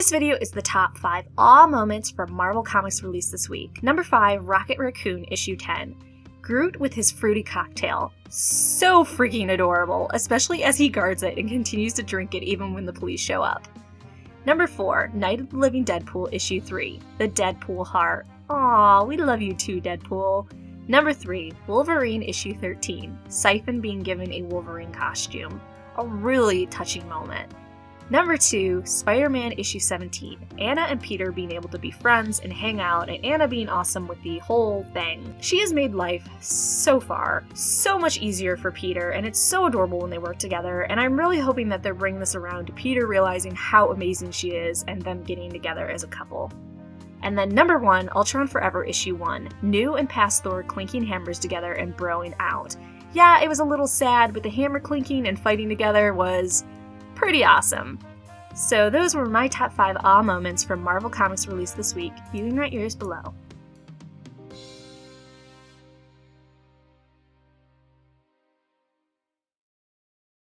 This video is the top 5 awe moments from Marvel Comics released this week. Number 5, Rocket Raccoon issue 10. Groot with his fruity cocktail. So freaking adorable, especially as he guards it and continues to drink it even when the police show up. Number 4, Night of the Living Deadpool issue 3. The Deadpool Heart. Aw, we love you too, Deadpool. Number 3, Wolverine issue 13. Siphon being given a Wolverine costume. A really touching moment. Number 2, Spider Man issue 17. Anna and Peter being able to be friends and hang out, and Anna being awesome with the whole thing. She has made life so far so much easier for Peter, and it's so adorable when they work together. And I'm really hoping that they're bringing this around to Peter realizing how amazing she is and them getting together as a couple. And then number one, Ultron Forever issue one. New and past Thor clinking hammers together and broing out. Yeah, it was a little sad, but the hammer clinking and fighting together was pretty awesome. So those were my top 5 awe moments from Marvel Comics released this week. Viewing right ears below.